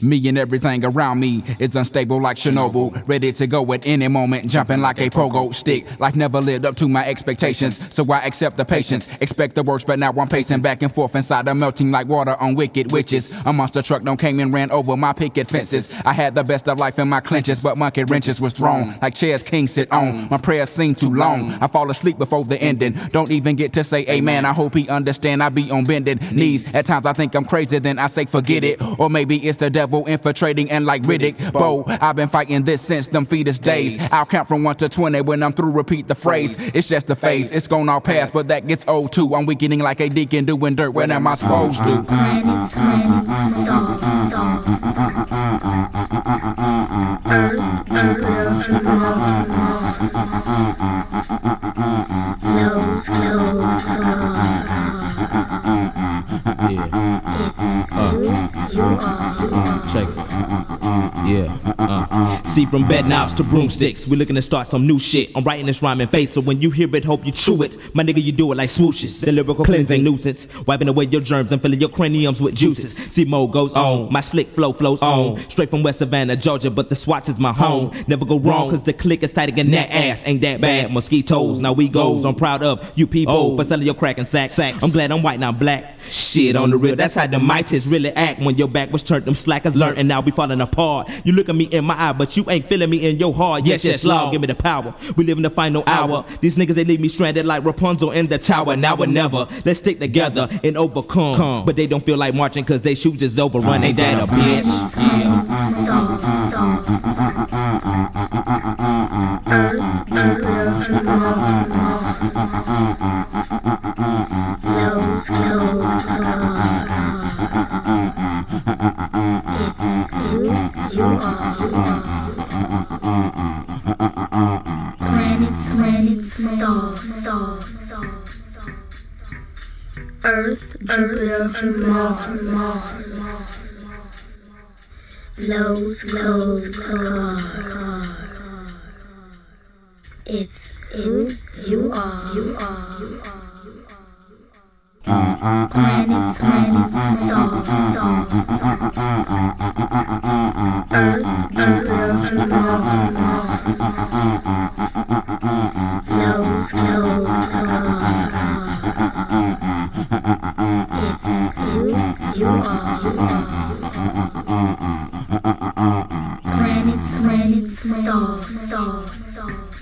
Me and everything around me is unstable like Chernobyl, ready to go at any moment, jumping like a pogo stick. Life never lived up to my expectations, so I accept the patience. Expect the worst, but now I'm pacing back and forth inside, I'm melting like water on wicked witches. A monster truck don't came and ran over my picket fences. I had the best of life in my clenches, but monkey wrenches was thrown like chairs kings sit on. My prayers seem too long. I fall asleep before the ending. Don't even get to say amen. I hope he understand. I be on bended knees. At times I think I'm crazy, then I say forget it, or maybe it's the devil devil infiltrating and like Riddick Bowe. I've been fighting this since them fetus days. I'll count from 1 to 20 when I'm through, repeat the phrase. It's just a phase, it's gonna all pass, but that gets old too. I'm weakening like a deacon doing dirt. When am I supposed to? Planets, planets, stars, stars. Earth, Jupiter, Mars, Mars. Close, close, close. Yeah. It's you, you are. Check it. Yeah. Uh. See, from bed knobs to broomsticks, we looking to start some new shit. I'm writing this rhyme in faith, so when you hear it, hope you chew it. My nigga, you do it like swooshes. The lyrical cleansing nuisance, wiping away your germs and filling your craniums with juices. See, mo goes on, my slick flow flows on. Straight from West Savannah, Georgia, but the Swats is my home. Never go wrong, cause the click is tighter than that ass. Ain't that bad? Mosquitoes, now we goes. I'm proud of you people for selling your crack and sack. I'm glad I'm white, not black. Shit on the real, that's how the mightiest really act. When your back was turned, them slackers learn, and now we falling apart. You look at me in my eye, but you ain't feeling me in your heart. Yes, yes, Lord, give me the power. We live in the final hour. These niggas, they leave me stranded like Rapunzel in the tower. Now or never. Let's stick together and overcome. But they don't feel like marching cause they shoes just overrun. Ain't that a bitch? Planets, Yeah. Earth, Jupiter, and Mars. Flows, close, car. It's, it's who you are. You are. You are. Planets, planets, stars, stars. Earth, Jupiter, Mars. Close, close, close. Planets, planets, stars, stars, stars.